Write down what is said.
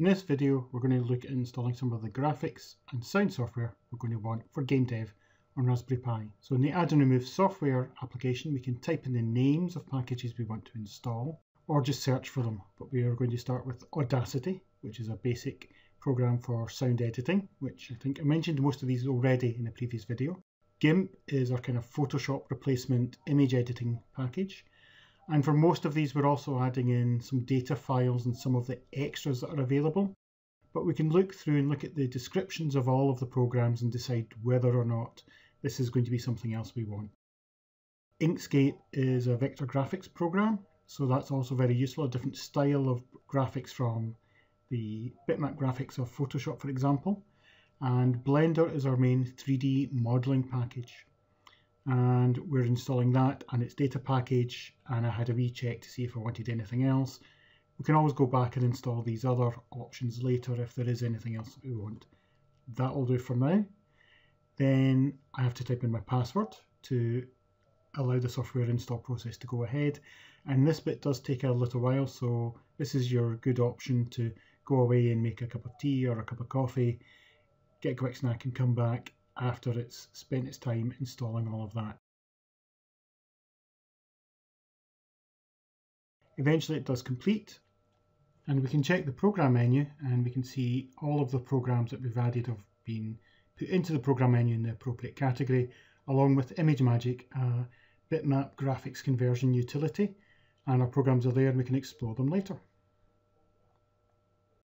In this video, we're going to look at installing some of the graphics and sound software we're going to want for game dev on Raspberry Pi. So in the add and remove software application, we can type in the names of packages we want to install or just search for them. But we are going to start with Audacity, which is a basic program for sound editing, which I think I mentioned most of these already in a previous video. GIMP is our kind of Photoshop replacement image editing package. And for most of these, we're also adding in some data files and some of the extras that are available. But we can look through and look at the descriptions of all of the programs and decide whether or not this is going to be something else we want. Inkscape is a vector graphics program, so that's also very useful, a different style of graphics from the bitmap graphics of Photoshop, for example. And Blender is our main 3D modeling package and we're installing that and its data package and I had a recheck to see if I wanted anything else. We can always go back and install these other options later if there is anything else that we want. That'll do for now. Then I have to type in my password to allow the software install process to go ahead. And this bit does take a little while, so this is your good option to go away and make a cup of tea or a cup of coffee, get a quick snack and come back after it's spent its time installing all of that. Eventually it does complete and we can check the program menu and we can see all of the programs that we've added have been put into the program menu in the appropriate category along with ImageMagick, a bitmap graphics conversion utility and our programs are there and we can explore them later.